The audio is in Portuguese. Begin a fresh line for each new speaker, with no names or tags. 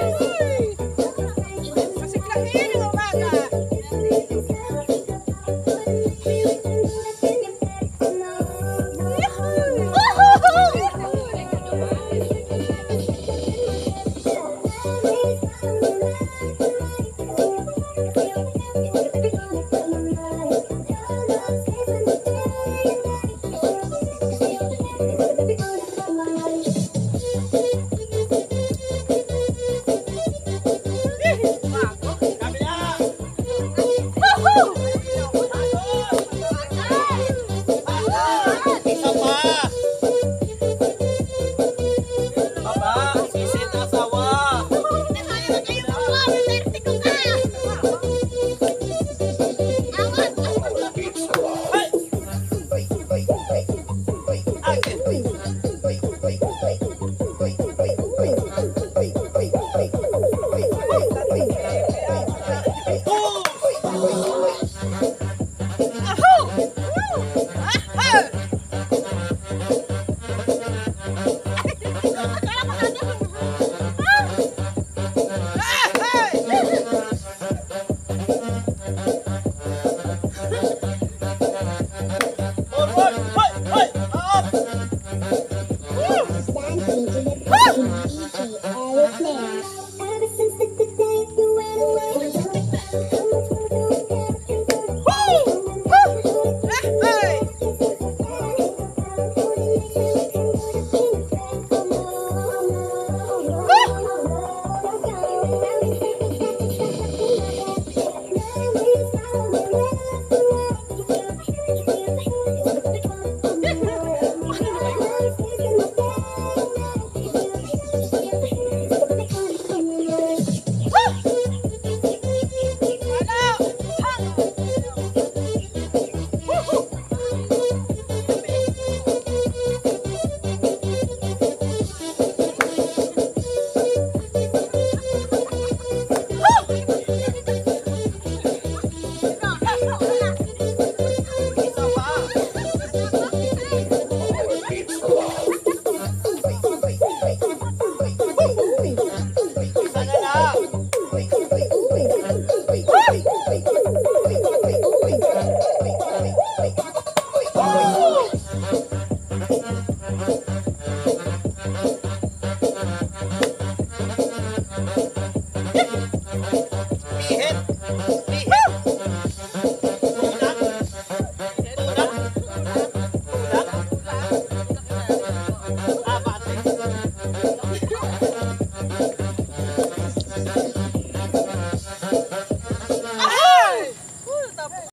Ai.